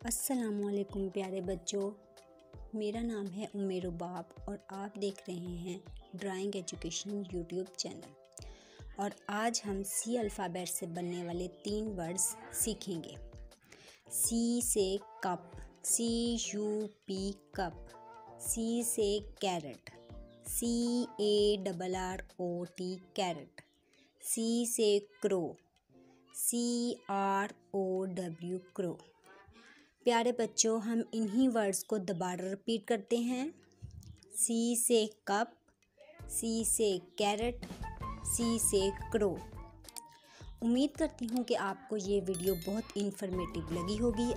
असलकुम प्यारे बच्चों। मेरा नाम है उमेर रुबाब और आप देख रहे हैं ड्राइंग एजुकेशन यूट्यूब चैनल। और आज हम सी अल्फ़ाबेट से बनने वाले तीन वर्ड्स सीखेंगे। सी से cup, C U P cup, C से carrot, C A double R O T carrot, C से crow, C R O W crow. प्यारे बच्चों, हम इन्हीं वर्ड्स को दोबारा रिपीट करते हैं। सी से कप सी से कैरेट सी से क्रो उम्मीद करती हूँ कि आपको ये वीडियो बहुत इन्फॉर्मेटिव लगी होगी।